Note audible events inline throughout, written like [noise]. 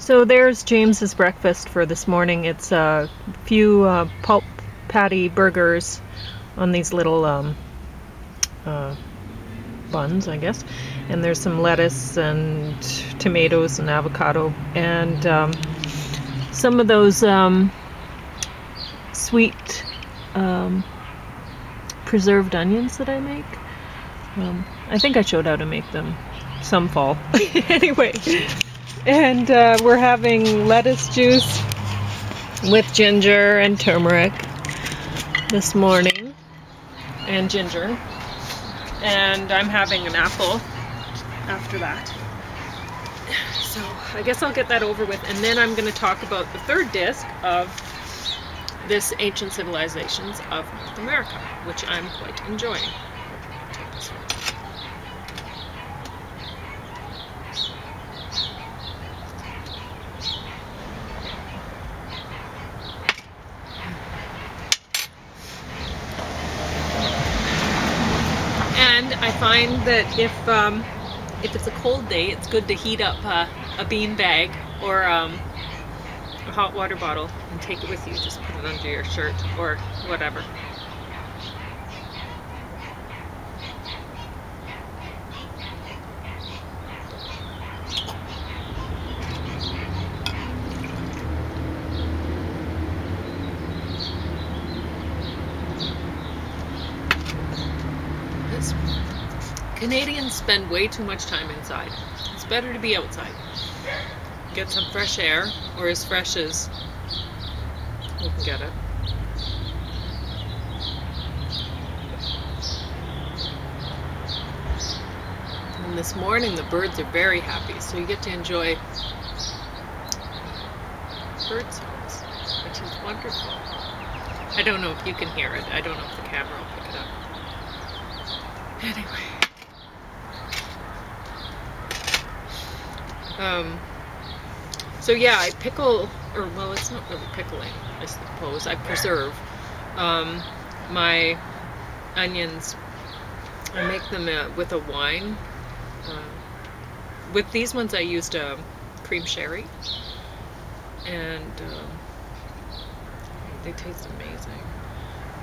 So there's James's breakfast for this morning. It's a few uh, pulp patty burgers on these little um, uh, buns, I guess. And there's some lettuce and tomatoes and avocado and um, some of those um, sweet um, preserved onions that I make. Um, I think I showed how to make them some fall. [laughs] anyway, and uh, we're having lettuce juice with ginger and turmeric this morning, and ginger. And I'm having an apple after that. So I guess I'll get that over with, and then I'm going to talk about the third disc of this Ancient Civilizations of North America, which I'm quite enjoying. And I find that if um, if it's a cold day, it's good to heat up uh, a bean bag or um, a hot water bottle and take it with you. Just put it under your shirt or whatever. Canadians spend way too much time inside. It's better to be outside. Get some fresh air, or as fresh as we can get it. And this morning the birds are very happy, so you get to enjoy bird songs, which is wonderful. I don't know if you can hear it. I don't know if the camera will pick it up. Anyway. Um, so yeah, I pickle, or well, it's not really pickling, I suppose. I preserve um, my onions. I make them uh, with a wine. Uh, with these ones, I used um, cream sherry, and uh, they taste amazing.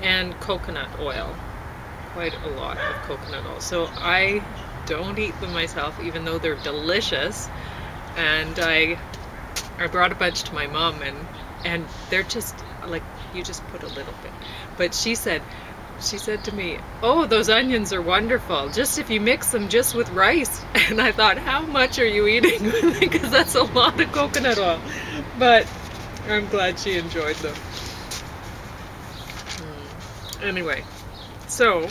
And coconut oil, quite a lot of coconut oil. So I don't eat them myself, even though they're delicious and I I brought a bunch to my mom and and they're just like you just put a little bit. But she said she said to me oh those onions are wonderful. Just if you mix them just with rice. [laughs] And I thought how much are you eating because [laughs] that's a lot of coconut oil. But I'm glad she enjoyed them. Hmm. anyway so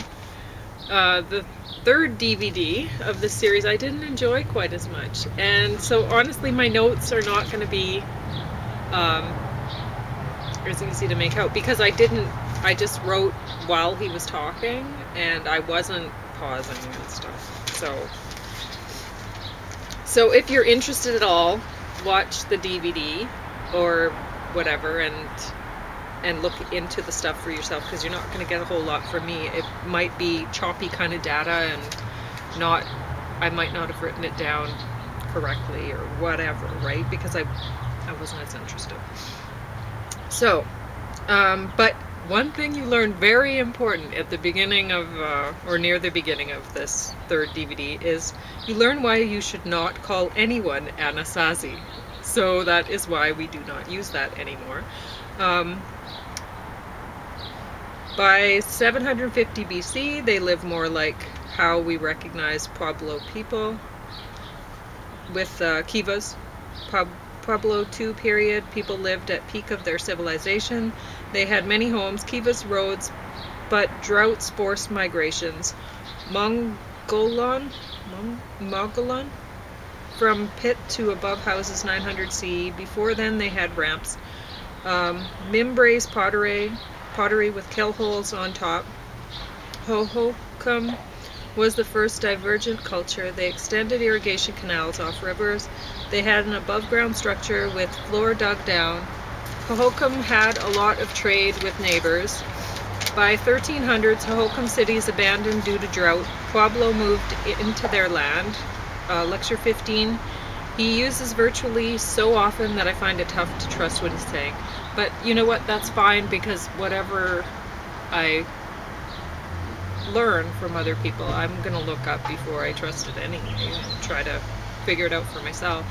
uh, the third DVD of the series I didn't enjoy quite as much. And so honestly, my notes are not going to be um, as easy to make out because I didn't, I just wrote while he was talking and I wasn't pausing and stuff. So, so if you're interested at all, watch the DVD or whatever and and look into the stuff for yourself because you're not going to get a whole lot from me. It might be choppy kind of data and not, I might not have written it down correctly or whatever, right? Because I, I wasn't as interested. So, um, but one thing you learn very important at the beginning of, uh, or near the beginning of this third DVD is you learn why you should not call anyone Anasazi. So that is why we do not use that anymore. Um, by 750 BC, they lived more like how we recognize Pueblo people with uh, Kivas. Pueblo II period, people lived at peak of their civilization. They had many homes, Kivas roads, but droughts forced migrations. Mongolon, Mongolon, from pit to above houses 900 CE. Before then, they had ramps. Um, Mimbres pottery, pottery with kill holes on top. Hohokam was the first divergent culture. They extended irrigation canals off rivers. They had an above-ground structure with floor dug down. Hohokam had a lot of trade with neighbors. By 1300s, Hohokam cities abandoned due to drought. Pueblo moved into their land. Uh, lecture 15. He uses virtually so often that I find it tough to trust what he's saying. But you know what? That's fine because whatever I learn from other people, I'm going to look up before I trust it anyway and try to figure it out for myself.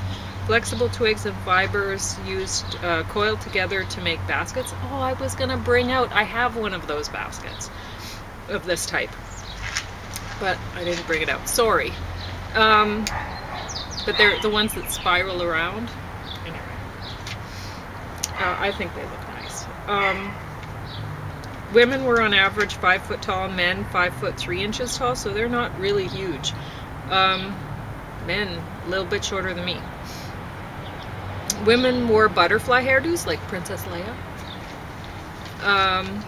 Flexible twigs and fibers used uh, coiled together to make baskets. Oh, I was going to bring out, I have one of those baskets of this type, but I didn't bring it out. Sorry. Um, but they're the ones that spiral around. Uh, I think they look nice. Um, women were on average five foot tall, men five foot three inches tall, so they're not really huge. Um, men a little bit shorter than me. Women wore butterfly hairdos like Princess Leia. Um,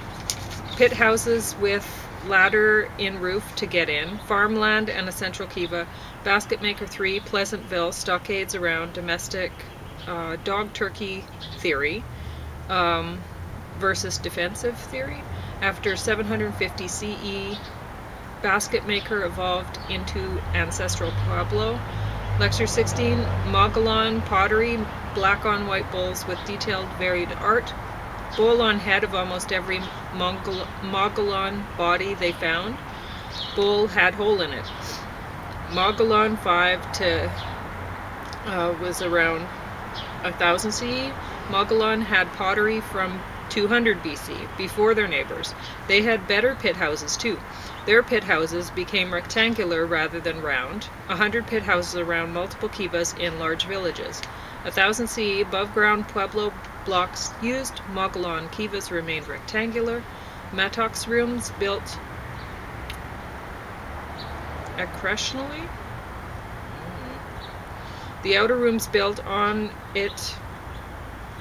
pit houses with ladder in roof to get in. Farmland and a central kiva. Basket Maker 3, Pleasantville, stockades around domestic uh, dog turkey theory um, versus defensive theory. After 750 CE, Basket Maker evolved into Ancestral Pueblo. Lecture 16, Mogollon pottery, black on white bowls with detailed varied art. Bowl on head of almost every Mogollon body they found. Bowl had hole in it. Mogollon 5 to uh, was around 1000 CE. Mogollon had pottery from 200 BC, before their neighbors. They had better pit houses too. Their pit houses became rectangular rather than round, a hundred pit houses around multiple kivas in large villages. A thousand CE above ground Pueblo blocks used, Mogollon kivas remained rectangular. Mattocks rooms built accretionally. The outer rooms built on it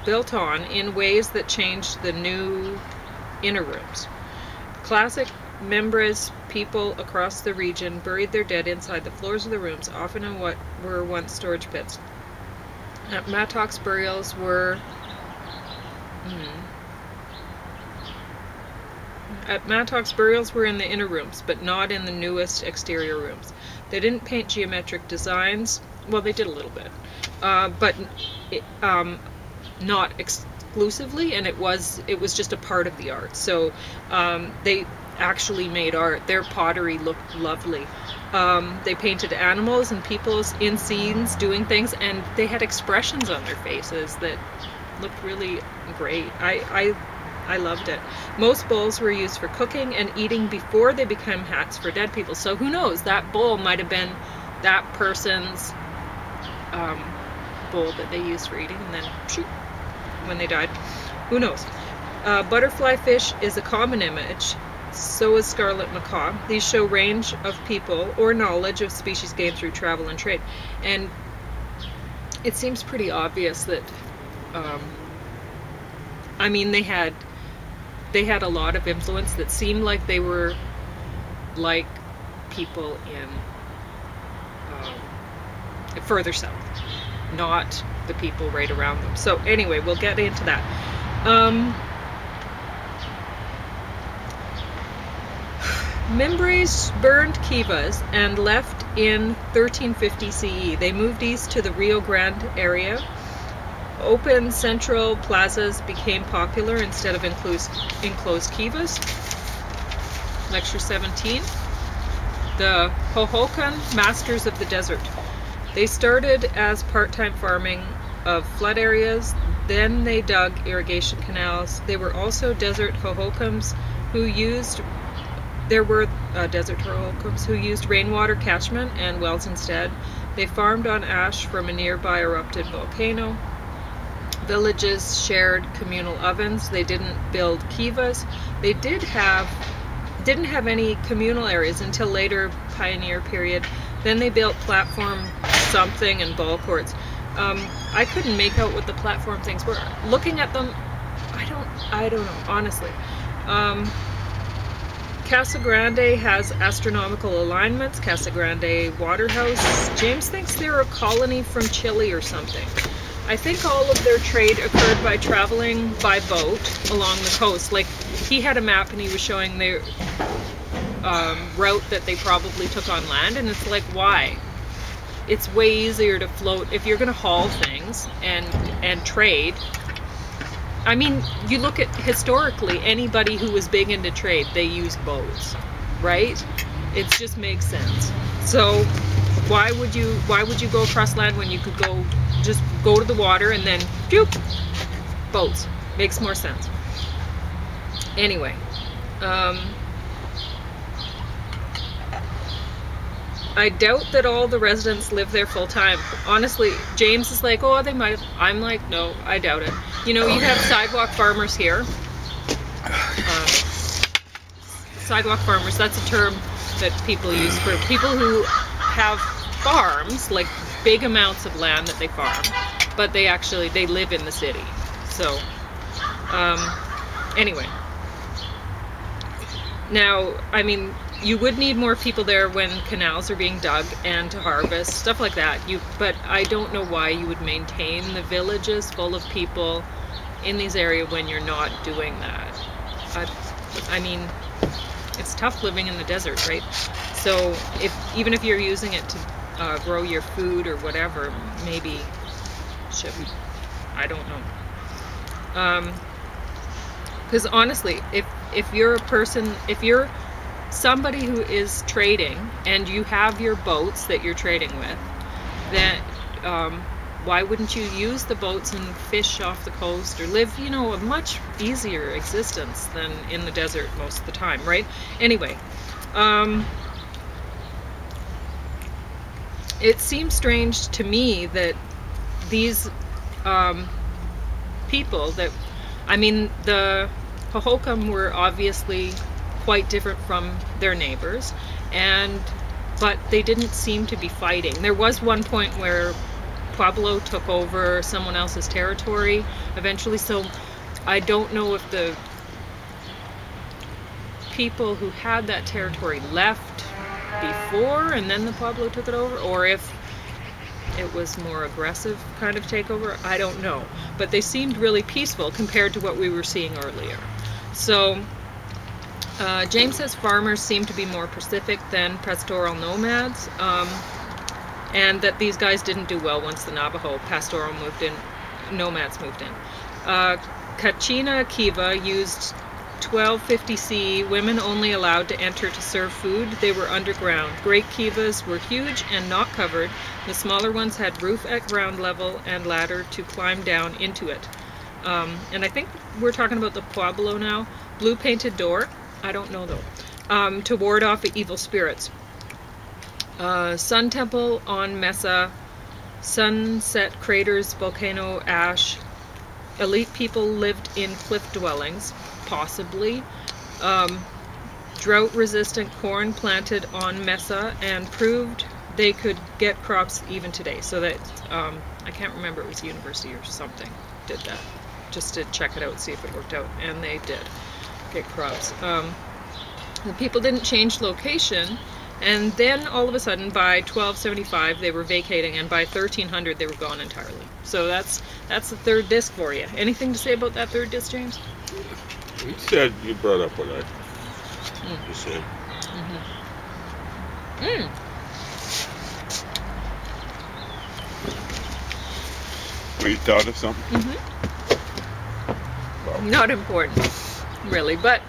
built on in ways that changed the new inner rooms. Classic Mimbres people across the region buried their dead inside the floors of the rooms, often in what were once storage pits. At Mattocks burials were hmm, at Mattocks, burials were in the inner rooms, but not in the newest exterior rooms. They didn't paint geometric designs. Well, they did a little bit, uh, but it, um, not exclusively, and it was it was just a part of the art. So um, they actually made art. Their pottery looked lovely. Um, they painted animals and people in scenes doing things, and they had expressions on their faces that looked really great. I, I I loved it. Most bowls were used for cooking and eating before they became hats for dead people. So who knows? That bowl might have been that person's um, bowl that they used for eating, and then shoot, when they died. Who knows? Uh, butterfly fish is a common image. So is scarlet macaw. These show range of people or knowledge of species gained through travel and trade. And it seems pretty obvious that, um, I mean, they had they had a lot of influence that seemed like they were like people in um, further south, not the people right around them. So anyway, we'll get into that. Um, Mimbres burned Kivas and left in 1350 CE. They moved east to the Rio Grande area Open central plazas became popular instead of enclosed, kivas. Lecture 17. The Hohokam Masters of the Desert. They started as part-time farming of flood areas, then they dug irrigation canals. They were also desert Hohokams who used there were uh, desert Hohokams who used rainwater catchment and wells instead. They farmed on ash from a nearby erupted volcano villages shared communal ovens. They didn't build kivas. They did have didn't have any communal areas until later pioneer period. Then they built platform something and ball courts. Um, I couldn't make out what the platform things were. Looking at them, I don't I don't know honestly. Um, Casa Grande has astronomical alignments. Casa Grande Waterhouse. James thinks they're a colony from Chile or something. I think all of their trade occurred by traveling by boat along the coast. Like he had a map and he was showing their um, route that they probably took on land, and it's like why? It's way easier to float if you're going to haul things and and trade. I mean, you look at historically anybody who was big into trade, they used boats, right? It just makes sense. So why would you why would you go across land when you could go just go to the water and then phew, boats makes more sense. Anyway, um, I doubt that all the residents live there full time. Honestly, James is like, oh, they might. I'm like, no, I doubt it. You know, you have sidewalk farmers here. Uh, sidewalk farmers, that's a term that people use for people who have farms, like big amounts of land that they farm, but they actually, they live in the city. So, um, anyway. Now, I mean, you would need more people there when canals are being dug and to harvest stuff like that. You but i don't know why you would maintain the villages full of people in these areas when you're not doing that. I, I mean it's tough living in the desert right? So if even if you're using it to uh, grow your food or whatever maybe should i don't know. Um because honestly if if you're a person if you're somebody who is trading and you have your boats that you're trading with, then um, why wouldn't you use the boats and fish off the coast or live, you know, a much easier existence than in the desert most of the time, right? Anyway, um, it seems strange to me that these um, people that, I mean, the Hohokam were obviously quite different from their neighbors and but they didn't seem to be fighting. There was one point where Pueblo took over someone else's territory eventually so I don't know if the people who had that territory left before and then the Pueblo took it over or if it was more aggressive kind of takeover. I don't know. But they seemed really peaceful compared to what we were seeing earlier. So uh, James says farmers seem to be more pacific than pastoral nomads, um, and that these guys didn't do well once the Navajo pastoral moved in, nomads moved in. Uh, Kachina Kiva used 1250C, women only allowed to enter to serve food. They were underground. Great kivas were huge and not covered. The smaller ones had roof at ground level and ladder to climb down into it. Um, and I think we're talking about the Pueblo now. Blue painted door. I don't know though. Um, to ward off evil spirits. Uh, sun temple on Mesa. Sunset craters, volcano ash. Elite people lived in cliff dwellings, possibly. Um, drought resistant corn planted on Mesa and proved they could get crops even today. So that, um, I can't remember, it was university or something did that. Just to check it out, see if it worked out. And they did get crops. Um, the people didn't change location, and then all of a sudden, by 1275, they were vacating, and by 1300, they were gone entirely. So that's that's the third disc for you. Anything to say about that third disc, James? You said you brought up what I Mm. just said. Mm. Well, you thought of something? hmm Well, Not important, really. But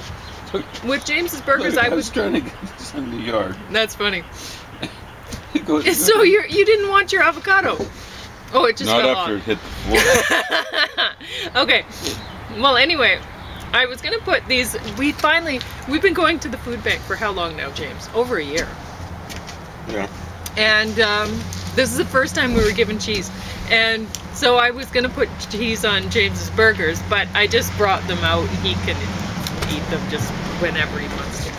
with James's burgers, I [laughs] was. trying to get this in the yard. That's funny. [laughs] Goes, So you you didn't want your avocado? Oh, it just not fell after off. it hit the floor. [laughs] okay. Well, anyway, I was gonna put these. We finally we've been going to the food bank for how long now, James? Over a year. yeah. And um, this is the first time we were given cheese. And so I was gonna put cheese on James's burgers, but I just brought them out. He can eat them just whenever he wants to.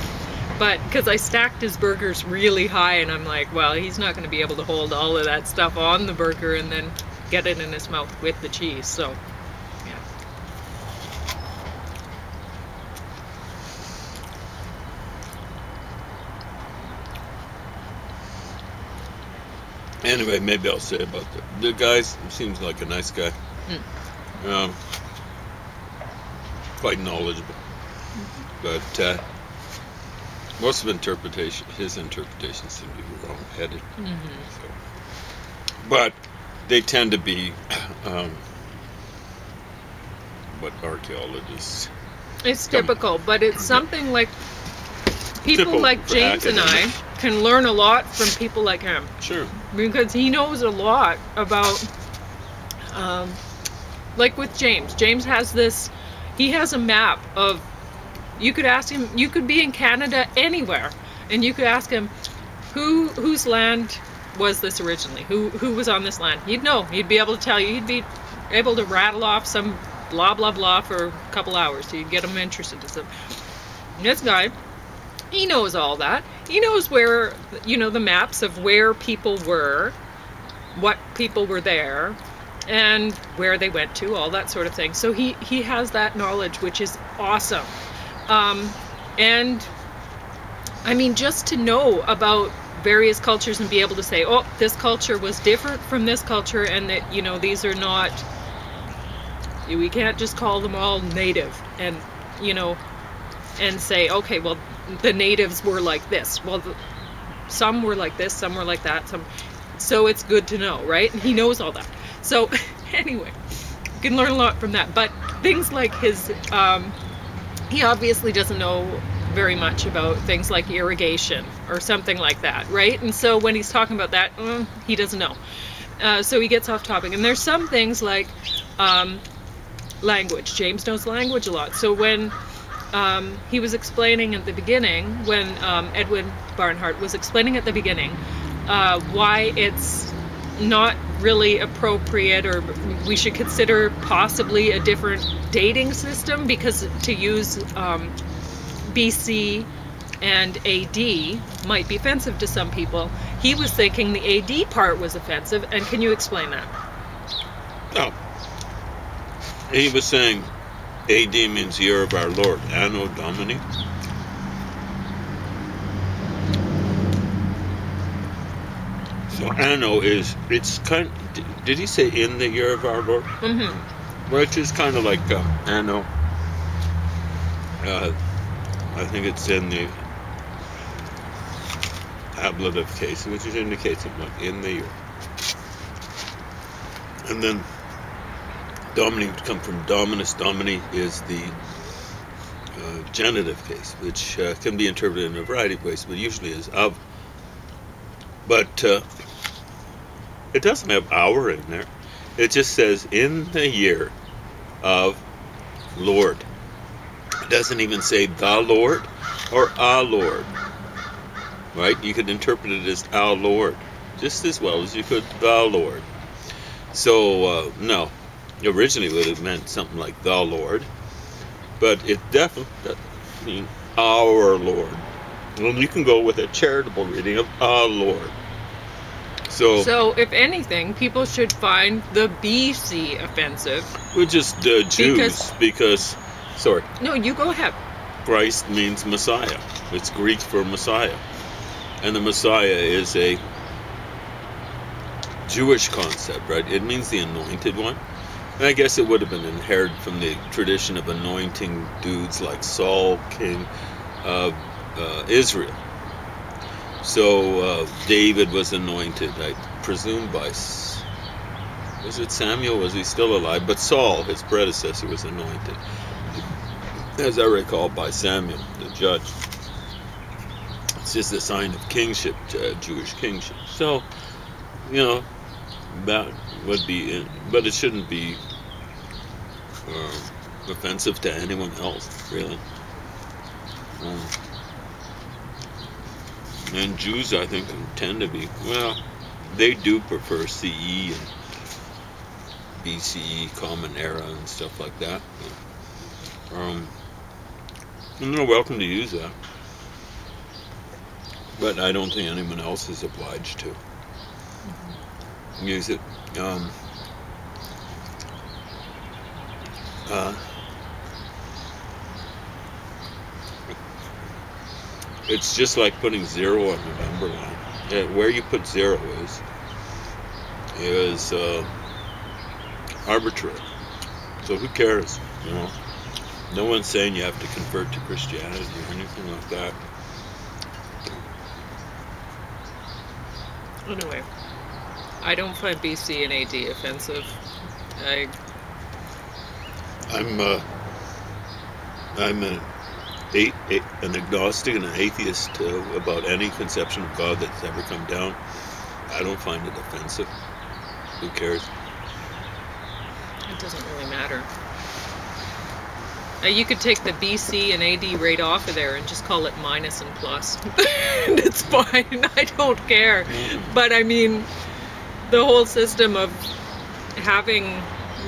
But because I stacked his burgers really high, and I'm like, well, he's not gonna be able to hold all of that stuff on the burger and then get it in his mouth with the cheese. So, Anyway, maybe I'll say about the, the guy. Seems like a nice guy. Um, quite knowledgeable, but uh, most of interpretation, his interpretations seem to be wrong-headed. hmm So but they tend to be [clears throat] um, what archaeologists. It's typical, but it's something like people Typical like James and I can learn a lot from people like him Sure. Because he knows a lot about, um, like with James. James has this, he has a map of, you could ask him, you could be in Canada anywhere, and you could ask him, who whose land was this originally? Who who was on this land? He'd know. He'd be able to tell you. He'd be able to rattle off some blah blah blah for a couple hours So you'd get him interested in something. This guy, he knows all that. He knows where, you know, the maps of where people were, what people were there, and where they went to, all that sort of thing. So he he has that knowledge, which is awesome. Um, and I mean, just to know about various cultures and be able to say, oh, this culture was different from this culture, and that you know these are not. We can't just call them all native, and you know, and say, okay, well, the natives were like this. Well, the, some were like this, some were like that. Some, so it's good to know, right? And he knows all that. So [laughs] anyway, you can learn a lot from that. But things like his, um, he obviously doesn't know very much about things like irrigation or something like that, right? And so when he's talking about that, mm, he doesn't know. Uh, so he gets off topic. And there's some things like um, language. James knows language a lot. So when um, he was explaining at the beginning, when um, Edwin Barnhart was explaining at the beginning uh, why it's not really appropriate or we should consider possibly a different dating system because to use um, BC and AD might be offensive to some people. He was thinking the AD part was offensive, and can you explain that? No. He was saying AD means year of our Lord, Anno Domini. So Anno is it's kind. Did he say in the year of our Lord? Mm-hmm. Which is kind of like uh, Anno. Uh, I think it's in the ablative case, which is like in the year. And then Domini would come from Dominus. Domini is the uh, genitive case, which uh, can be interpreted in a variety of ways, but usually is of. But uh, it doesn't have our in there. It just says in the year of Lord. It doesn't even say the Lord or a Lord. Right? You could interpret it as our Lord just as well as you could the Lord. So, uh, no, originally would have meant something like the Lord, but it definitely doesn't our Lord. Well, you can go with a charitable reading of our Lord. So, So, if anything, people should find the BC offensive. Which is just uh, Jews Because- because, sorry, No, you go ahead. Christ means Messiah. It's Greek for Messiah. And the Messiah is a Jewish concept, right? It means the anointed one. I guess it would have been inherited from the tradition of anointing dudes like Saul, king of uh, Israel. So uh, David was anointed, I presume, by. Was it Samuel? Was he still alive? But Saul, his predecessor, was anointed as I recall, by Samuel, the judge. It's just a sign of kingship, uh, Jewish kingship. So, you know, that would be, but it shouldn't be uh, offensive to anyone else, really. Um, and Jews, I think, tend to be, well, they do prefer CE and BCE, Common Era, and stuff like that. Um, and they're welcome to use that. But I don't think anyone else is obliged to use it. Um, uh, it's just like putting zero on the number line. Yeah, where you put zero is is uh, arbitrary. So who cares? You know. No one's saying you have to convert to Christianity or anything like that. Anyway, I don't find BC and AD offensive. I I'm uh, I'm an, a, a, an agnostic and an atheist uh, about any conception of God that's ever come down. I don't find it offensive. Who cares? it doesn't really matter. Uh, you could take the BC and AD right off of there and just call it minus and plus. and [laughs] it's fine. I don't care. But I mean, the whole system of having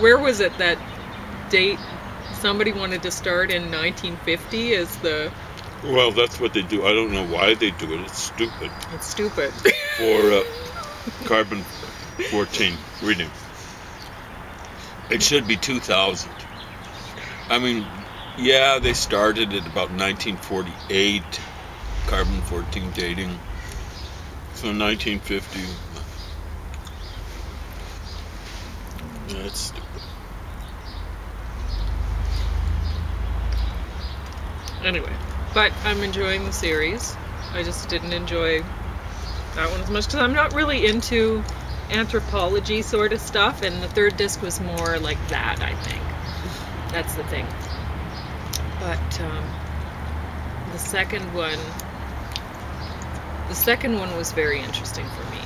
where was it that date somebody wanted to start in 1950 is the Well, that's what they do. I don't know why they do it. It's stupid. it's stupid. [laughs] For uh, carbon 14 reading, it should be 2000. I mean, yeah, they started at about 1948, carbon 14 dating. So 1950. That's stupid. anyway, but I'm enjoying the series. I just didn't enjoy that one as much because I'm not really into anthropology sort of stuff, and the third disc was more like that. I think that's the thing. But um, the second one, the second one was very interesting for me.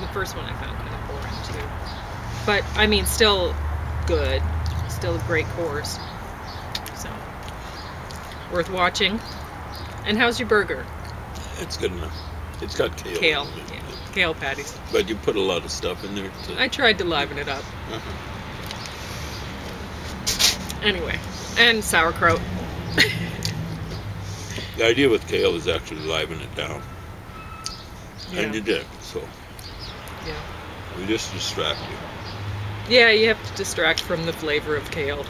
The first one I found kind of boring too, but I mean, still good, still a great course. So worth watching. And how's your burger? It's good enough. It's got kale. Kale, yeah. Kale patties. But you put a lot of stuff in there. To, I tried to liven it up. uh-huh. Anyway, and sauerkraut. [laughs] The idea with kale is actually liven it down. And you did. So Yeah. we just distract you. Yeah, you have to distract from the flavor of kale,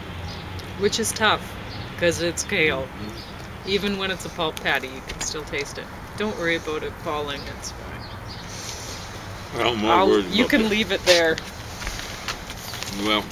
which is tough because it's kale. Mm-hmm. Even when it's a pulp patty, you can still taste it. Don't worry about it falling. It's fine. Well, I'm more I'll, worried you can leave it there. Well,